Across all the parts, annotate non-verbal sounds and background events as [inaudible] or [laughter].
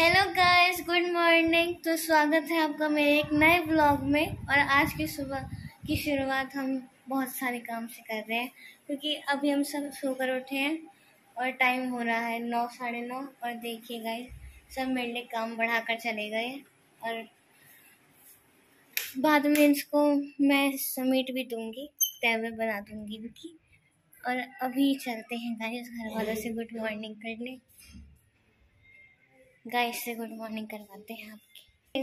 Hello guys good morning तो स्वागत है आपका मेरे एक नए ब्लॉग में। और आज की सुबह की शुरुआत हम बहुत सारे काम से कर रहे हैं, क्योंकि अभी हम सब सोकर उठे हैं और टाइम हो रहा है नौ, साढ़े नौ। और देखिए गाइस सब मेरे लिए काम बढ़ाकर चले गए और बाद में इसको मैं समेट भी दूँगी टैबलेट बना दूँगी इनकी। और अभी चलते हैं गाइस घर वालों से गुड मॉर्निंग करने। गाइस से गुड मॉर्निंग करवाते हैं आपकी।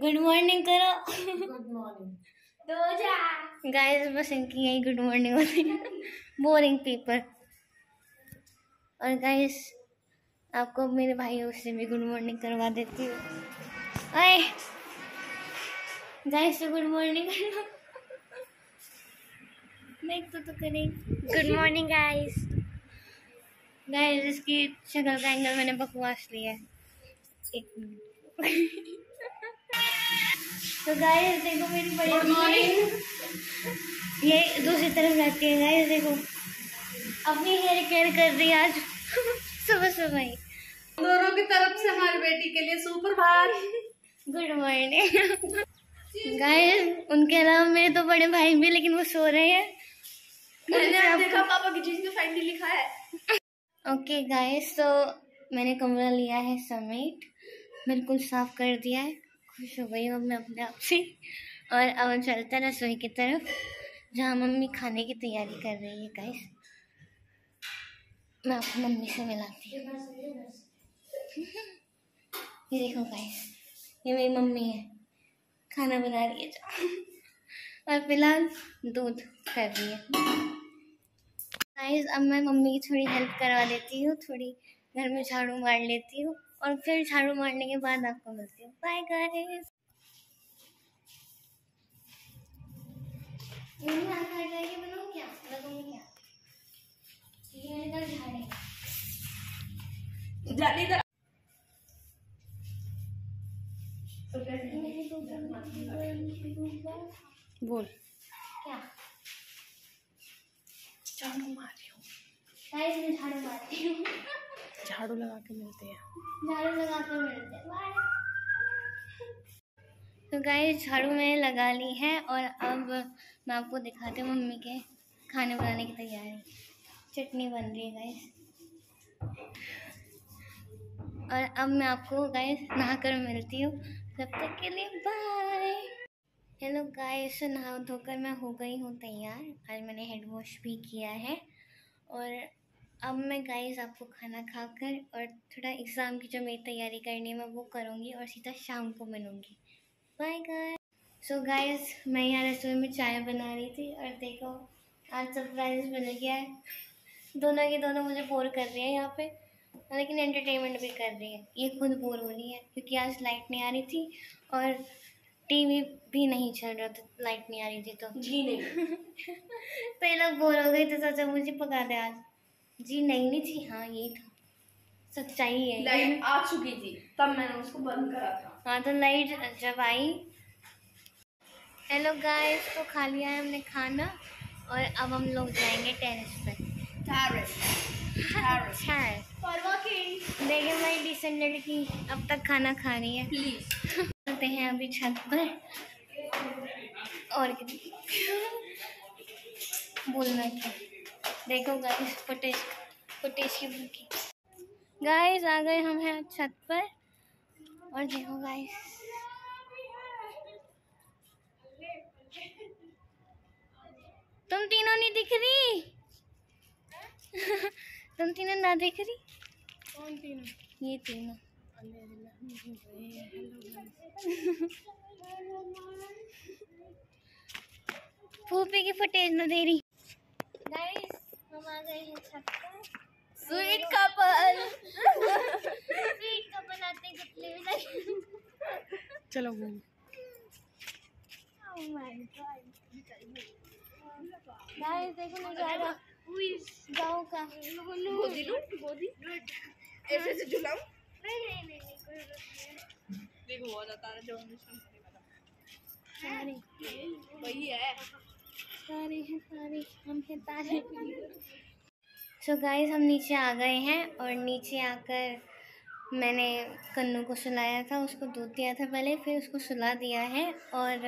गुड मॉर्निंग करो। गुड मॉर्निंग गाइस बस इनकी यही गुड मॉर्निंग होती है। बोरिंग पेपर और गाइस आपको मेरे भाइयों से भी गुड मॉर्निंग करवा देती हूँ। आए गाइस से गुड मॉर्निंग करो नहीं तो तो करेंगे। गुड मॉर्निंग गाइस गाइस इसकी शक्ल का एंगल मैंने बकवास लिया है। एक मिनट तो गाइस देखो मेरी बड़ी ये दूसरी तरफ़ रहती है। गाइस देखो। अपनी हेयर केयर कर रही है आज। [laughs] सुबह सुबह ही। दोनों की तरफ़ से हमारी बेटी के लिए सुप्रभात गुड मॉर्निंग गाइस उनके अलावा मेरे तो बड़े भाई भी लेकिन वो सो रहे हैं। मैंने देखा पापा की चीज़ में फाइनली लिखा है। ओके गाइस तो मैंने कमरा लिया है समेट। बिल्कुल साफ़ कर दिया है। खुश हो गई हूँ मैं अपने आप से। और अब चलते हैं रसोई की तरफ़, जहाँ मम्मी खाने की तैयारी कर रही है गाइस मैं आपको मम्मी से मिलाती हूँ। ये देखो गाइस ये मेरी मम्मी है। खाना बना रही है। और फ़िलहाल दूध कर रही है। गाइस अब मैं मम्मी की थोड़ी हेल्प करवा देती हूँ थोड़ी घर में झाड़ू मार लेती हूँ और फिर झाड़ू मारने के बाद आपको मिलती हूँ। बाय गाइस मम्मी झाड़ू मार रही हूँ। मैं झाड़ू मारती हूँ। झाड़ू लगा के मिलते हैं। झाड़ू लगा कर मिलते हैं। तो गाइस झाड़ू मैंने लगा ली है और अब मैं आपको दिखाती हूँ मम्मी के खाने बनाने की तैयारी। चटनी बन रही है गाइस और अब मैं आपको गाइस नहा कर मिलती हूँ। तब तक के लिए बाय हेलो गाइस, नहा धोकर मैं हो गई हूँ तैयार। आज मैंने हेड वॉश भी किया है। और अब मैं गाइस आपको खाना खाकर और थोड़ा एग्ज़ाम की जो मेरी तैयारी करनी है, मैं वो करूँगी और सीधा शाम को मिलूँगी। बाय गाइस सो गाइस मैं यहाँ रसोई में चाय बना रही थी और देखो, आज सरप्राइज़ बन गया है। दोनों के दोनों मुझे बोर कर रही है यहाँ पे, लेकिन एंटरटेनमेंट भी कर रही है। ये खुद बोर हो रही है, क्योंकि आज लाइट नहीं आ रही थी और टीवी भी नहीं चल रहा था लाइट नहीं आ रही थी तो। जी नहीं। [laughs] तो ये लोग बोर हो गए तो सोचा मुझे पका दे आज। जी नहीं नहीं थी हाँ यही था। सच्चाई है लाइट आ चुकी थी तब मैंने उसको बंद करा था। हाँ तो लाइट जब आई हेलो गाइस तो खा लिया है हमने खाना और अब हम लोग जाएँगे टेरेस पर टैरिस देखिए मेरी डिसेंट लड़की अब तक खाना खा रही है। प्लीज़ [laughs] चलते हैं अभी छत पर। और बोलना क्या? देखो गाइस फुटेज फुटेज की भूखी गाइस आ गए हम हैं छत पर। और देखो गाइस तुम तीनों नहीं दिख रही? [laughs] तुम तीनों ना दिख रही? कौन तीनों? ये तीनों। फूफी की फुटेज न दे रही। गाइस हम आ गए हैं छत पर। स्वीट कपल स्वीट कपल आते गपले में लगे। चलो घूम Oh my god. गाइस देखो नज़ारा गाँव का। गोदी लूँ? गोदी? ऐसे ऐसे झुलाऊं? नहीं नहीं नहीं नहीं कोई नहीं देखो जो वही है। हैं हम हैं तारे। सो गाइस हम नीचे आ गए हैं और नीचे आकर मैंने कन्नू को सुलाया था उसको दूध दिया था पहले फिर उसको सुला दिया है और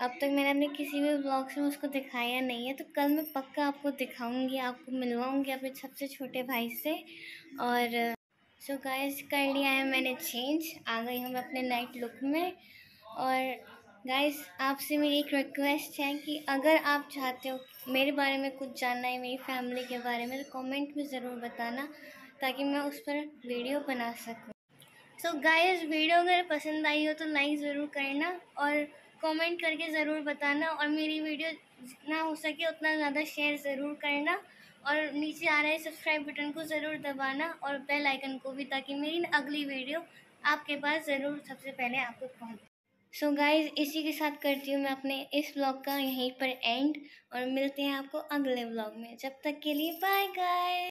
अब तक मैंने अपने किसी भी ब्लॉग्स में उसको दिखाया नहीं है तो कल मैं पक्का आपको दिखाऊँगी आपको मिलवाऊँगी अपने सबसे छोटे भाई से और सो गाइस कर लिया है मैंने चेंज आ गई हूँ मैं अपने नाइट लुक में. और गाइस आपसे मेरी एक रिक्वेस्ट है कि अगर आप चाहते हो मेरे बारे में कुछ जानना है, मेरी फैमिली के बारे में तो कमेंट में ज़रूर बताना ताकि मैं उस पर वीडियो बना सकूँ. सो गाइस वीडियो अगर पसंद आई हो तो लाइक ज़रूर करना और कमेंट करके ज़रूर बताना और मेरी वीडियो जितना हो सके उतना ज़्यादा शेयर ज़रूर करना. और नीचे आ रहे सब्सक्राइब बटन को ज़रूर दबाना और बेल आइकन को भी, ताकि मेरी अगली वीडियो आपके पास ज़रूर सबसे पहले आपको पहुँच सो so गाइज़ इसी के साथ करती हूँ मैं अपने इस ब्लॉग का यहीं पर एंड और मिलते हैं आपको अगले ब्लॉग में। जब तक के लिए बाय गाइज़